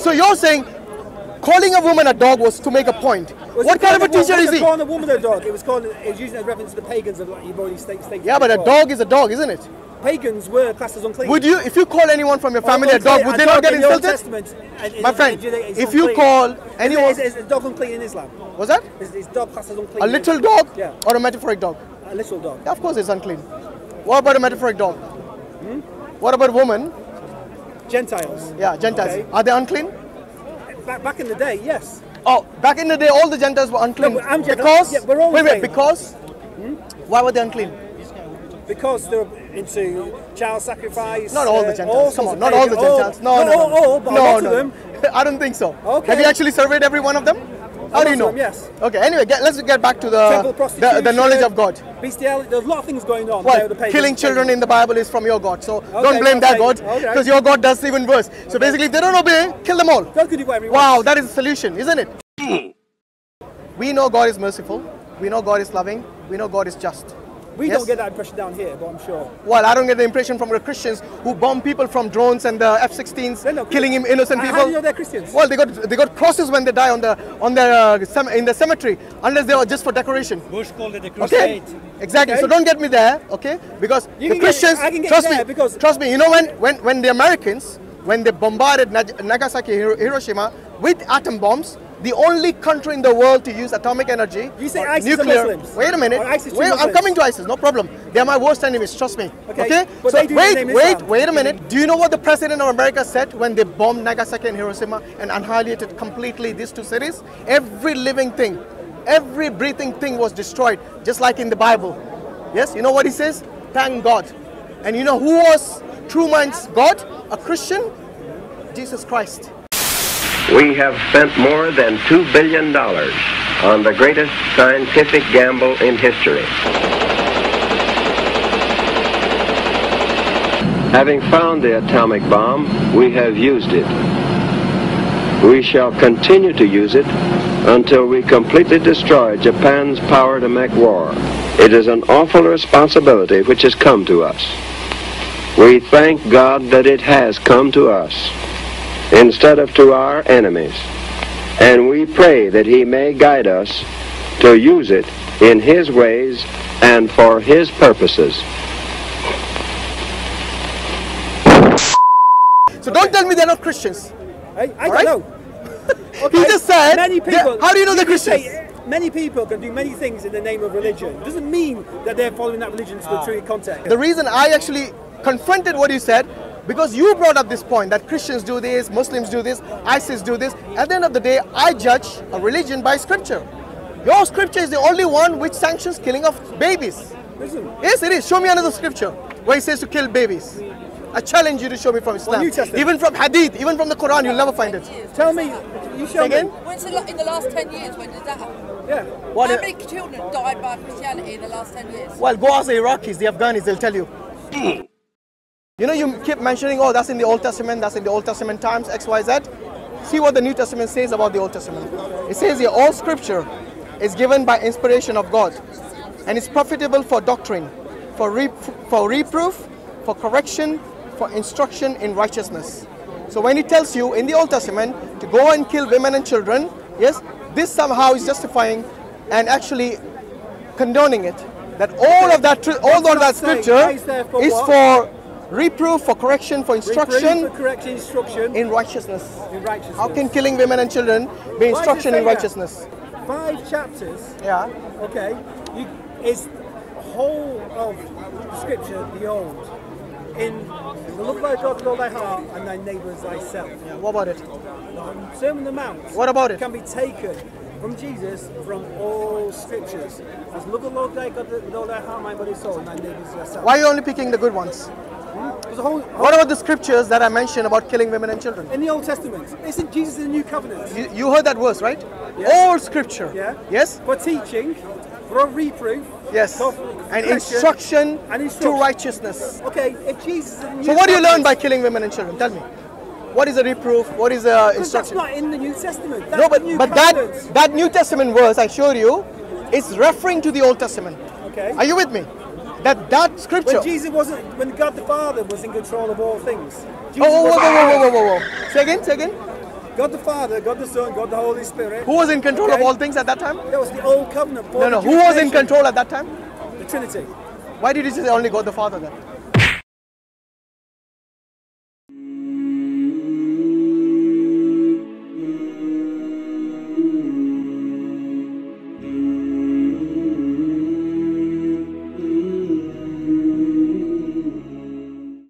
So you're saying calling a woman a dog was to make a point. What kind of a teacher was is it he? calling a woman a dog. It was called. It was using a reference to the pagans of like you've already stated. stated Yeah, but a dog is a dog, isn't it? Pagans were classed as unclean. Would you, if you call anyone from your family a dog, would they not get in the Old insulted? Testament, My friend, if you call anyone, is, is a dog unclean in Islam? was that Is, dog classed as unclean? a little dog Yeah, or a metaphoric dog? a little dog. Yeah, of course it's unclean. What about a metaphoric dog? Hmm? What about women? Gentiles. Yeah, Gentiles. Okay. Are they unclean? Back, back in the day, yes. Oh, back in the day, all the Gentiles were unclean. No, I'm because yeah, we're all wait, wait, because why were they unclean? Because they're into child sacrifice. Not all the uh, Gentiles. Come on, not all the Gentiles. No, not no, no, all, all, but no, a lot no, of them. no. I don't think so. Okay. Have you actually surveyed every one of them? How lot do you know? yes. Okay. Anyway, get, let's get back to the, the the knowledge of God. Bestiality. There's a lot of things going on. Well, the killing children in the Bible is from your God, so don't Okay, blame that okay, God, okay. because your God does even worse. So basically, if they don't obey, kill them all. God can do Wow, that is the solution, isn't it? Hmm. we know God is merciful. We know God is loving. We know God is just. We Yes? don't get that impression down here, but I'm sure. Well, I don't get the impression from the Christians who bomb people from drones and the F-16s, They're killing him innocent people. How do you know they're Christians? Well, they got they got crosses when they die on the on the uh, in the cemetery, unless they were just for decoration. Bush called it a crusade. Okay, exactly. Okay. So don't get me there, okay? Because You the can get- Christians, I can get trust there me, because- trust me. You know when when when the Americans when they bombarded Nag- Nagasaki, Hiroshima with atom bombs, the only country in the world to use atomic energy. You say ISIS nuclear. Muslims. Wait a minute. Wait, I'm coming to ISIS. No problem. They are my worst enemies. Trust me. Okay, Okay. but so wait, wait, wait a minute. Do you know what the president of America said when they bombed Nagasaki and Hiroshima and annihilated completely these two cities? Every living thing, every breathing thing was destroyed, just like in the Bible. Yes, you know what he says? Thank God. And you know who was Truman's God? A Christian? Jesus Christ. We have spent more than $2 billion on the greatest scientific gamble in history. Having found the atomic bomb, we have used it. We shall continue to use it until we completely destroy Japan's power to make war. It is an awful responsibility which has come to us. We thank God that it has come to us instead of to our enemies. And we pray that he may guide us to use it in his ways and for his purposes. So don't tell me they're not Christians. I, I All right? don't know. He just said many people. how do you know they're can say Christians? Many people can do many things in the name of religion. It Doesn't mean that they're following that religion to the ah. true context. The reason I actually confronted what you said, because you brought up this point that Christians do this, Muslims do this, ISIS do this. At the end of the day, I judge a religion by scripture. Your scripture is the only one which sanctions killing of babies. Listen, Yes, it is. Show me another scripture where it says to kill babies. I challenge you to show me from Islam. Even from Hadith, even from the Quran, you'll never find it. tell me, you show Again? me. When's the, in the last 10 years, when did that happen? Yeah. What How a- many children died by Christianity in the last 10 years? Well, go ask the Iraqis, the Afghanis, they'll tell you. You know, you keep mentioning, oh, that's in the Old Testament, that's in the Old Testament times, X, Y, Z. See what the New Testament says about the Old Testament. It says here, all scripture is given by inspiration of God and is profitable for doctrine, for, re- for reproof, for correction, for instruction in righteousness. So when he tells you in the Old Testament to go and kill women and children, yes, this somehow is justifying and actually condoning it. That all of that, all of that scripture is there for is what? for reproof, for correction, for Reproof, instruction for correction, instruction in righteousness. in righteousness. How can killing women and children be Why does it instruction in that? righteousness? Five chapters, Yeah. okay, you, is whole of scripture the old. In the love thy God with all thy heart and thy neighbour as thyself. What about it? The Sermon on the Mount. What about it? Can be taken from Jesus from all scriptures. As the Lord thy God with all thy heart, mind, body, soul, and thy neighbour as thyself. Why are you only picking the good ones? Whole, What about the scriptures that I mentioned about killing women and children? in the Old Testament, isn't Jesus in the New Covenant? You, you heard that verse, right? Yes. All scripture. Yeah. Yes? For teaching, for a reproof. Yes. And instruction and to instruction. righteousness. Okay, if Jesus is in the New So what do you learn by killing women and children? Tell me. What is a reproof? What is a Because that's instruction? not in the New Testament. That's No, but but that that New Testament verse I showed you is referring to the Old Testament. Okay. Are you with me? That that scripture. When Jesus wasn't, when God the Father was in control of all things. Oh, Jesus oh, whoa, whoa, was- whoa, whoa, whoa, whoa, whoa. Say again, say again. God the Father, God the Son, God the Holy Spirit. Who was in control of Okay. all things at that time? That was the old covenant. No, no. Who was in control at that time? The Trinity. Why did you say only God the Father then?